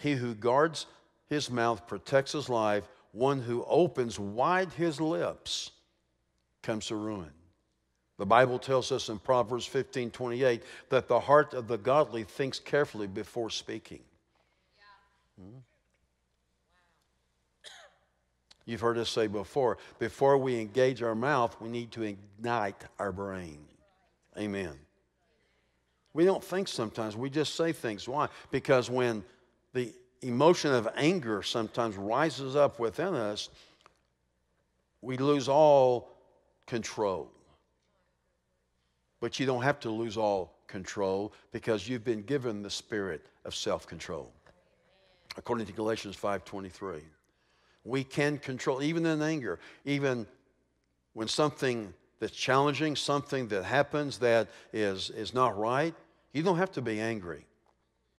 He who guards his mouth protects his life. One who opens wide his lips comes to ruin. The Bible tells us in Proverbs 15 28 that the heart of the godly thinks carefully before speaking. Hmm? You've heard us say before, before we engage our mouth, we need to ignite our brain. Amen. We don't think sometimes, we just say things. Why? Because when the emotion of anger sometimes rises up within us, we lose all control. But you don't have to lose all control because you've been given the spirit of self-control. According to Galatians 5:23. We can control even in anger, even when something that's challenging, something that happens that is, is not right, you don't have to be angry.